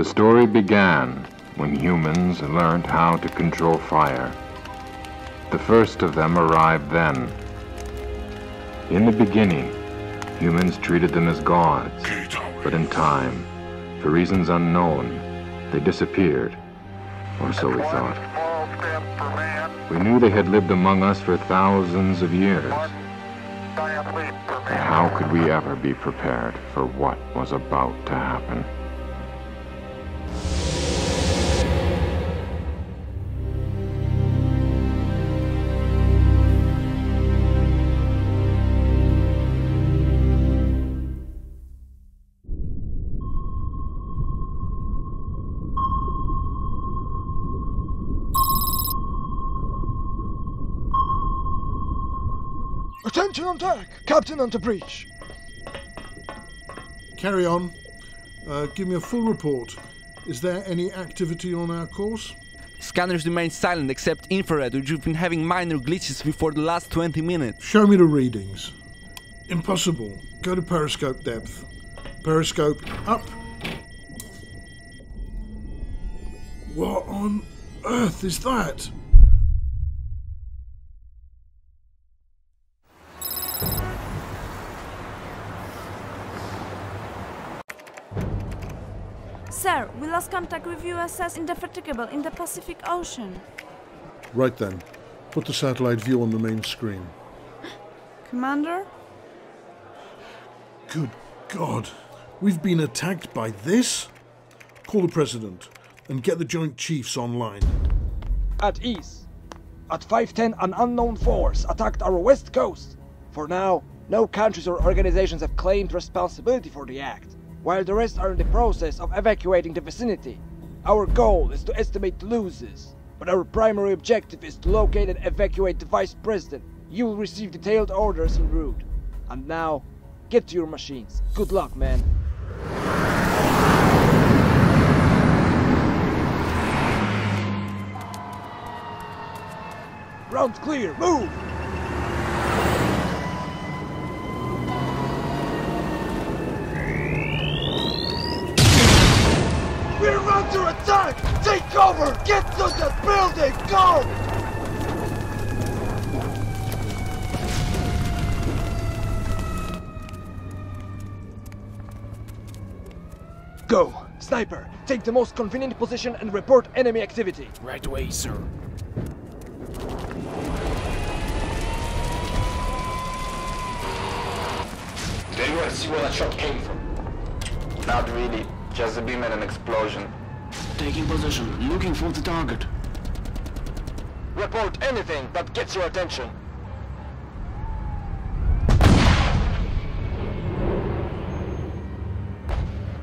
The story began when humans learned how to control fire. The first of them arrived then. In the beginning, humans treated them as gods, but in time, for reasons unknown, they disappeared, or so we thought. We knew they had lived among us for thousands of years. But how could we ever be prepared for what was about to happen? Attention on deck! Captain on the breach! Carry on. Uh, give me a full report. Is there any activity on our course? Scanners remain silent except infrared, which we've been having minor glitches before the last 20 minutes. Show me the readings. Impossible. Go to periscope depth. Periscope up. What on earth is that? Sir, we lost contact with USS Indefatigable in the Pacific Ocean. Right then. Put the satellite view on the main screen. Commander? Good God. We've been attacked by this? Call the President and get the Joint Chiefs online. At ease. At 510, an unknown force attacked our west coast. For now, no countries or organizations have claimed responsibility for the act, while the rest are in the process of evacuating the vicinity. Our goal is to estimate the losses, but our primary objective is to locate and evacuate the Vice President. You will receive detailed orders en route. And now, get to your machines. Good luck, man. Round clear, move! Cover! Get to the building! Go! Go! Sniper, take the most convenient position and report enemy activity. Right away, sir. Did anyone see where that shot came from? Not really. Just a beam and an explosion. Taking position, looking for the target. Report anything that gets your attention.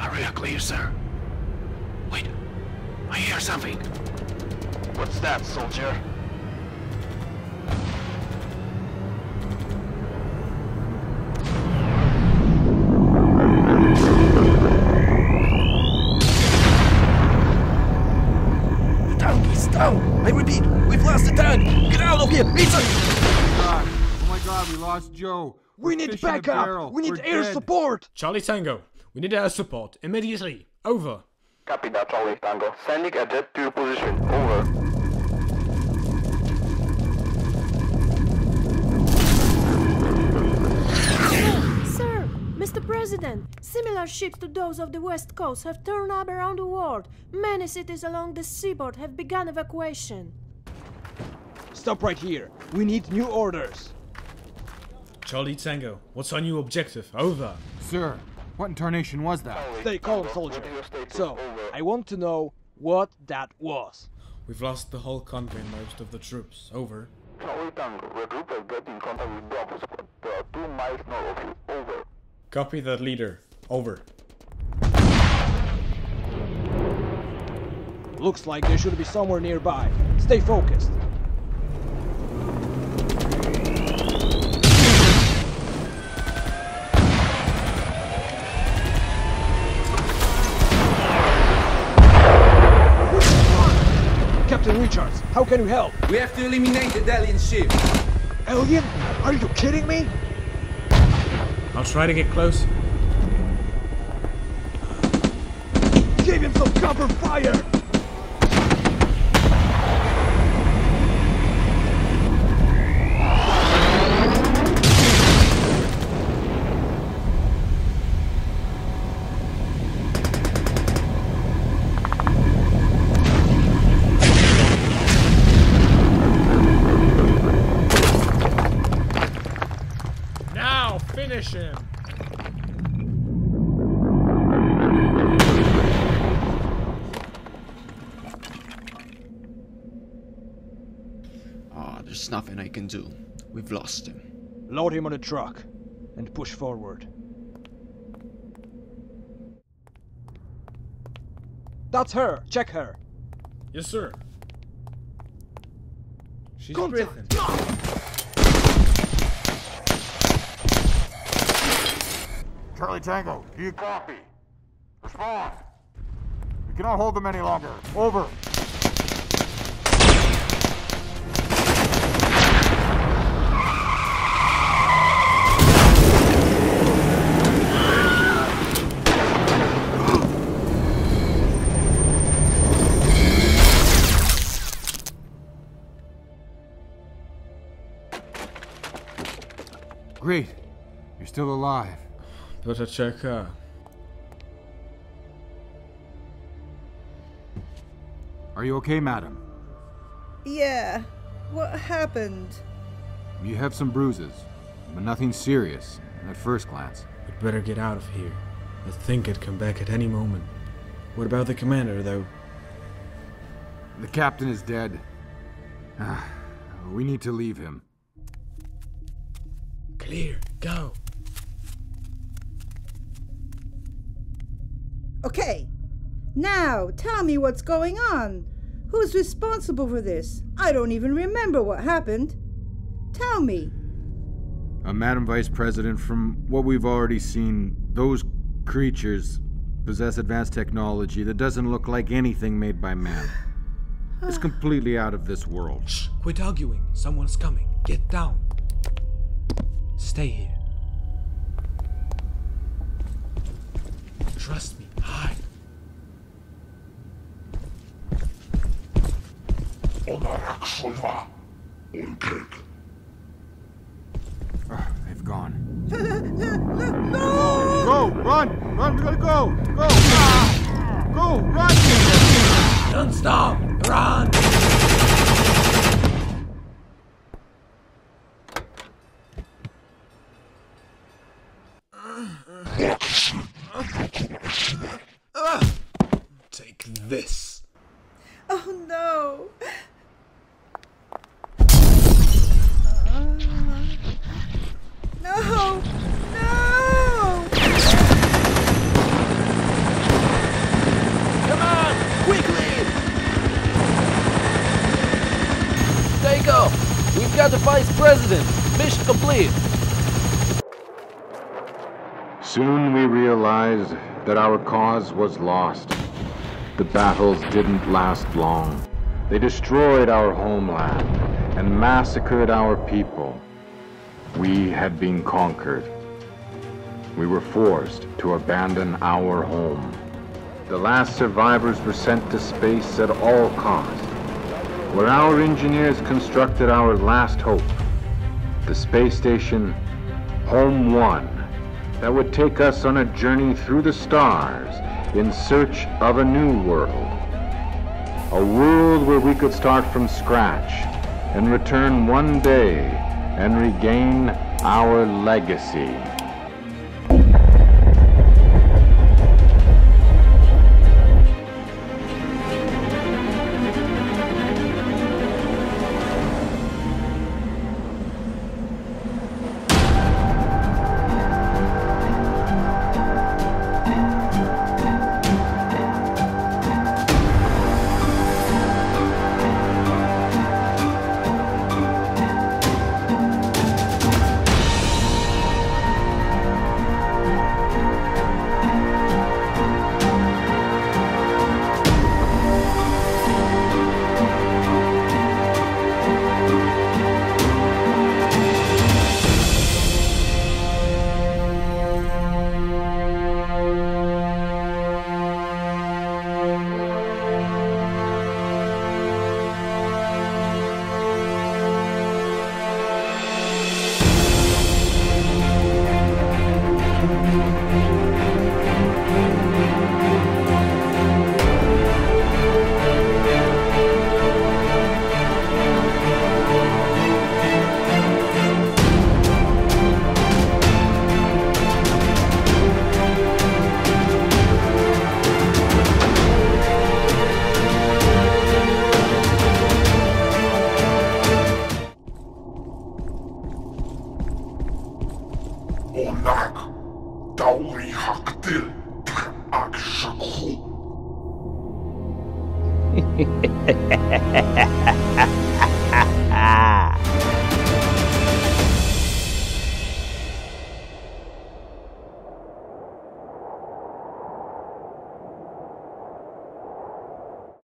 Area clear, sir. Wait, I hear something. What's that, soldier? Get here! It's a... Oh my god, we lost Joe. We We're need fish in a backup! We need We're air dead. support! Charlie Tango, we need air support immediately. Over. Copy that, Charlie Tango. Sending a jet to your position. Over. Sir, Mr. President, similar ships to those of the West Coast have turned up around the world. Many cities along the seaboard have begun evacuation. Stop right here. We need new orders. Charlie Tango, what's our new objective? Over. Sir, what in tarnation was that? Stay calm, soldier. So, I want to know what that was. We've lost the whole convoy and most of the troops. Over. Charlie Tango, the group has got in contact with Bravo Squad. They are two miles north of you. Over. Copy that leader. Over. Looks like they should be somewhere nearby. Stay focused. Captain Richards, how can we help? We have to eliminate the alien ship. Alien? Are you kidding me? I'll try to get close. Give him some Cover fire! Now finish him. Ah, there's nothing I can do. We've lost him. Load him on a truck and push forward. That's her! Check her! Yes, sir. She's Contact. breathing. Charlie Tango, do you copy? Respond. We cannot hold them any longer. Over. Great. You're still alive. Better check her. Are you okay, madam? Yeah. What happened? You have some bruises, but nothing serious at first glance. We'd better get out of here. I think it'd come back at any moment. What about the commander, though? The captain is dead. Ah, we need to leave him. Clear. Go. Okay. Now, tell me what's going on. Who's responsible for this? I don't even remember what happened. Tell me. Uh, Madam Vice President, from what we've already seen, those creatures possess advanced technology that doesn't look like anything made by man. It's completely out of this world. Shh. Quit arguing. Someone's coming. Get down. Stay here. Trust me. Hide. Ah, they've gone. no! Go! Run! Run! We gotta go! Go! Go! Run! Don't stop. Run. Take this. Oh no! Uh, no! No! Come on! Quickly! Tango! We've got the vice president! Mission complete! Soon we realized that our cause was lost. The battles didn't last long. They destroyed our homeland and massacred our people. We had been conquered. We were forced to abandon our home. The last survivors were sent to space at all costs, where our engineers constructed our last hope, the space station Home One that would take us on a journey through the stars in search of a new world. A world where we could start from scratch and return one day and regain our legacy. دوري هقتل أكشكو Ha ha ha ha ha ha ha!